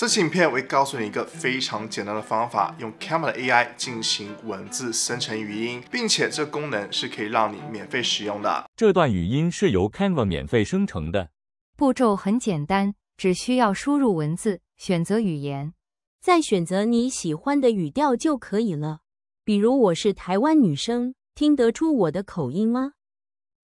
这期影片我会告诉你一个非常简单的方法，用 Camera AI 进行文字生成语音，并且这功能是可以让你免费使用的。这段语音是由 Canva 免费生成的，步骤很简单，只需要输入文字，选择语言，再选择你喜欢的语调就可以了。比如我是台湾女生，听得出我的口音吗？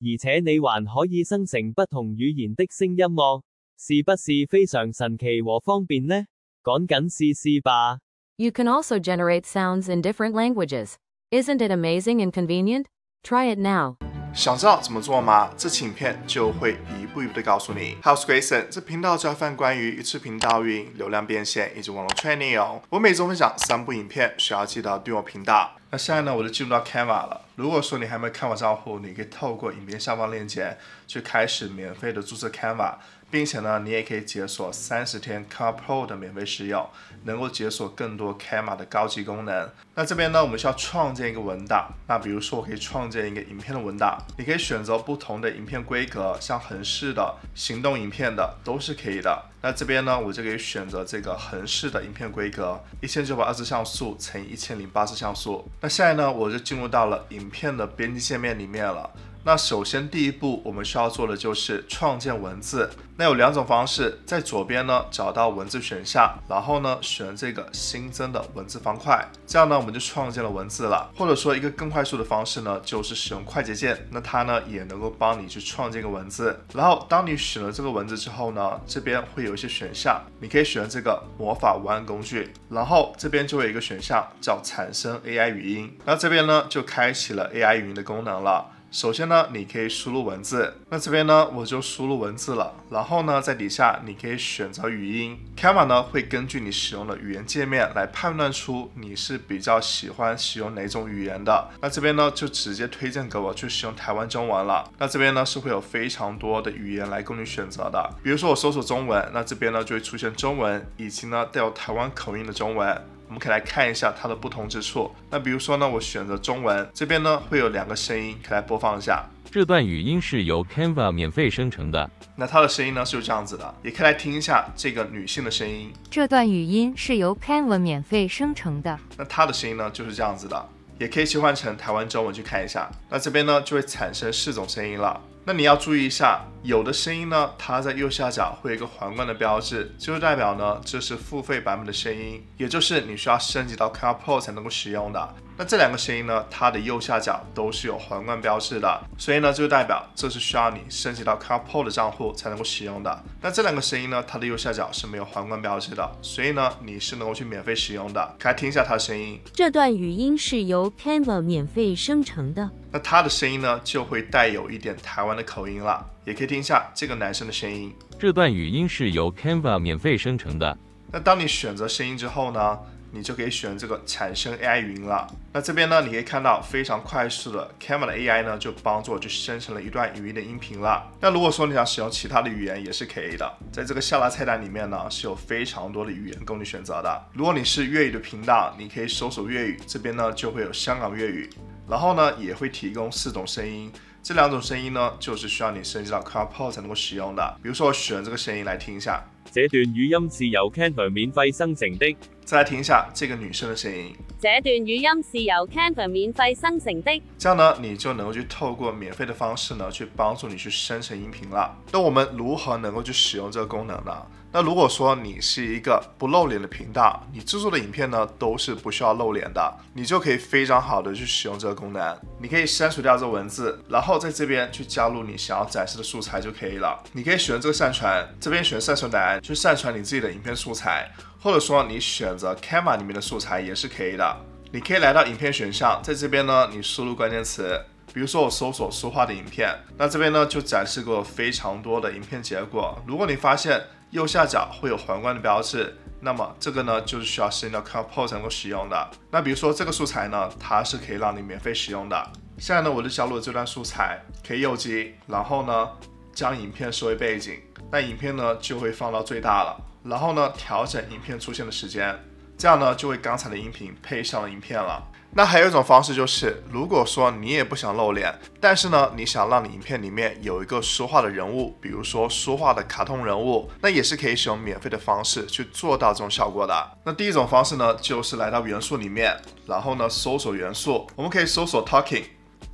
而且你还可以生成不同语言的声音哦。是不是非常神奇和方便呢？赶紧试试吧。You can also generate sounds in different languages. Isn't it amazing and convenient? Try it now. 想知道怎么做吗？这期影片就会一步一步的告诉你。Hello, Grayson，这频道主要分关于视频导运、流量变现以及网络 training 哦。我每周分享三部影片，需要记得订阅频道。那现在呢，我就进入到 Canva 了。如果说你还没有 Canva 账户，你可以透过影片下方链接去开始免费的注册 Canva。并且呢，你也可以解锁三十天 Canva Pro 的免费使用，能够解锁更多 Canva 的高级功能。那这边呢，我们需要创建一个文档。那比如说，我可以创建一个影片的文档，你可以选择不同的影片规格，像横式的、行动影片的都是可以的。那这边呢，我就可以选择这个横式的影片规格，一千九百二十像素乘以一千零八十像素。那现在呢，我就进入到了影片的编辑界面里面了。那首先第一步我们需要做的就是创建文字。那有两种方式，在左边呢找到文字选项，然后呢选这个新增的文字方块，这样呢我们就创建了文字了。或者说一个更快速的方式呢，就是使用快捷键，那它呢也能够帮你去创建个文字。然后当你选了这个文字之后呢，这边会有一些选项，你可以选这个魔法文案工具，然后这边就有一个选项叫产生 AI 语音，那这边呢就开启了 AI 语音的功能了。首先呢，你可以输入文字，那这边呢我就输入文字了，然后呢在底下你可以选择语音，Canva 呢会根据你使用的语言界面来判断出你是比较喜欢使用哪种语言的。那这边呢就直接推荐给我去使用台湾中文了。那这边呢是会有非常多的语言来供你选择的，比如说我搜索中文，那这边呢就会出现中文以及呢带有台湾口音的中文。我们可以来看一下它的不同之处。那比如说呢，我选择中文，这边呢会有两个声音，可以来播放一下。这段语音是由 Canva 免费生成的。那它的声音呢是这样子的，也可以来听一下这个女性的声音。这段语音是由 Canva 免费生成的。那它的声音呢就是这样子的，也可以切换成台湾中文去看一下。那这边呢就会产生四种声音了。那你要注意一下，有的声音呢，它在右下角会有一个皇冠的标志，就是代表呢这是付费版本的声音，也就是你需要升级到 Canva Pro 才能够使用的。那这两个声音呢，它的右下角都是有皇冠标志的，所以呢就代表这是需要你升级到 Canva Pro 的账户才能够使用的。那这两个声音呢，它的右下角是没有皇冠标志的，所以呢你是能够去免费使用的。可以听一下它的声音。这段语音是由 Canva 免费生成的。那它的声音呢，就会带有一点台湾的口音了，也可以听一下这个男生的声音。这段语音是由 Canva 免费生成的。那当你选择声音之后呢？你就可以选这个产生 AI 语音了。那这边呢，你可以看到非常快速的 Canva 的 AI 呢，就帮助我去生成了一段语音的音频了。那如果说你想使用其他的语言也是可以的，在这个下拉菜单里面呢，是有非常多的语言供你选择的。如果你是粤语的频道，你可以搜索粤语，这边呢就会有香港粤语，然后呢也会提供四种声音，这两种声音呢就是需要你升级到 Car Pro 才能够使用的。比如说我选这个声音来听一下。这段语音是由 Canva 免费生成的。再来听一下这个女生的声音。这段语音是由 Canva 免费生成的。这样呢，你就能够去透过免费的方式呢，去帮助你去生成音频了。那我们如何能够去使用这个功能呢？那如果说你是一个不露脸的频道，你制作的影片呢都是不需要露脸的，你就可以非常好的去使用这个功能。你可以删除掉这文字，然后在这边去加入你想要展示的素材就可以了。你可以选这个上传，这边选上传栏去上传你自己的影片素材，或者说你选择 Canva 里面的素材也是可以的。你可以来到影片选项，在这边呢，你输入关键词，比如说我搜索说话的影片，那这边呢就展示过非常多的影片结果。如果你发现右下角会有皇冠的标志，那么这个呢就是需要新的 Canva Pro 才能够使用的。那比如说这个素材呢，它是可以让你免费使用的。现在呢，我就加入了这段素材，可以右击，然后呢将影片设为背景，那影片呢就会放到最大了。然后呢调整影片出现的时间，这样呢就为刚才的音频配上了影片了。那还有一种方式就是，如果说你也不想露脸，但是呢你想让你影片里面有一个说话的人物，比如说说话的卡通人物，那也是可以使用免费的方式去做到这种效果的。那第一种方式呢，就是来到元素里面，然后呢搜索元素，我们可以搜索 talking，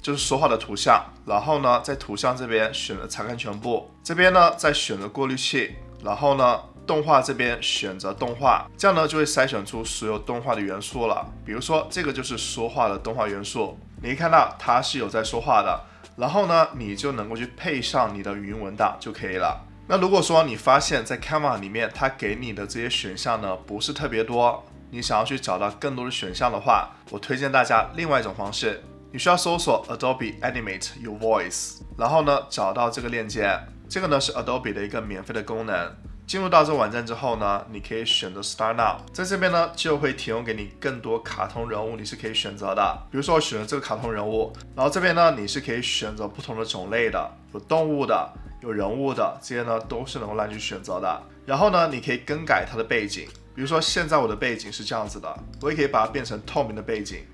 就是说话的图像，然后呢在图像这边选择查看全部，这边呢再选择过滤器，然后呢。动画这边选择动画，这样呢就会筛选出所有动画的元素了。比如说这个就是说话的动画元素，你可以看到它是有在说话的，然后呢你就能够去配上你的语音文档就可以了。那如果说你发现，在 Canva 里面它给你的这些选项呢不是特别多，你想要去找到更多的选项的话，我推荐大家另外一种方式，你需要搜索 Adobe Animate Your Voice，然后呢找到这个链接，这个呢是 Adobe 的一个免费的功能。进入到这个网站之后呢，你可以选择 Start Now，在这边呢就会提供给你更多卡通人物，你是可以选择的。比如说我选择这个卡通人物，然后这边呢你是可以选择不同的种类的，有动物的，有人物的，这些呢都是能够让你去选择的。然后呢你可以更改它的背景，比如说现在我的背景是这样子的，我也可以把它变成透明的背景，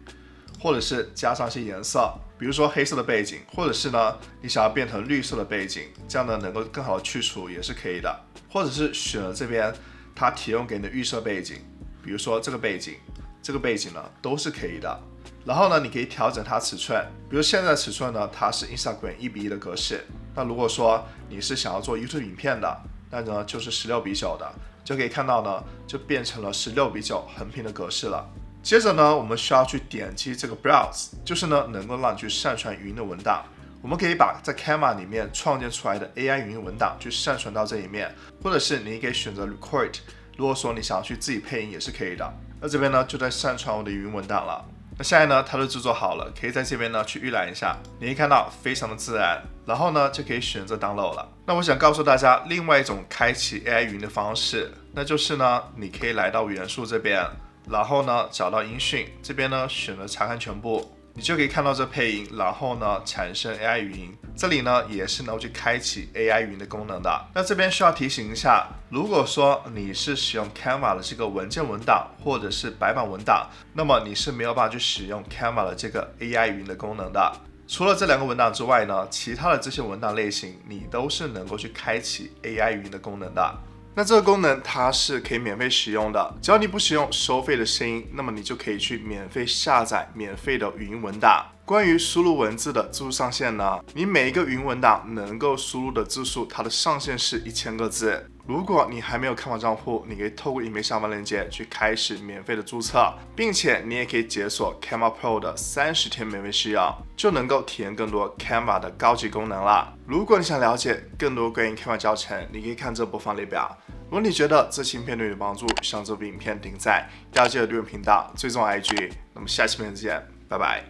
或者是加上一些颜色，比如说黑色的背景，或者是呢你想要变成绿色的背景，这样呢能够更好的去除也是可以的。或者是选了这边它提供给你的预设背景，比如说这个背景，这个背景呢都是可以的。然后呢，你可以调整它尺寸，比如现在尺寸呢它是 Instagram 一比一的格式。那如果说你是想要做 YouTube 影片的，那呢就是十六比九的，就可以看到呢就变成了十六比九横屏的格式了。接着呢，我们需要去点击这个 Browse，就是呢能够让你去上传语音的文档。我们可以把在 Canva 里面创建出来的 AI 语音文档去上传到这一面，或者是你可以选择 Record。如果说你想要去自己配音也是可以的。那这边呢就在上传我的语音文档了。那现在呢它都制作好了，可以在这边呢去预览一下。你可以看到非常的自然，然后呢就可以选择 Download 了。那我想告诉大家另外一种开启 AI 语音的方式，那就是呢你可以来到元素这边，然后呢找到音讯，这边呢选择查看全部。你就可以看到这配音，然后呢产生 AI 语音，这里呢也是能够去开启 AI 语音的功能的。那这边需要提醒一下，如果说你是使用 Canva 的这个文件文档或者是白板文档，那么你是没有办法去使用 Canva 的这个 AI 语音的功能的。除了这两个文档之外呢，其他的这些文档类型你都是能够去开启 AI 语音的功能的。那这个功能它是可以免费使用的，只要你不使用收费的声音，那么你就可以去免费下载免费的语音文档。关于输入文字的字数上限呢，你每一个云文档能够输入的字数，它的上限是一千个字。如果你还没有开网账户，你可以透过影片下方链接去开始免费的注册，并且你也可以解锁 Canva Pro 的三十天免费试用，就能够体验更多 Canva 的高级功能了。如果你想了解更多关于 Canva 教程，你可以看这播放列表。如果你觉得这期影片对你有帮助，想这部影片点赞，要记得订阅频道，追踪 IG。那么下期片再见，拜拜。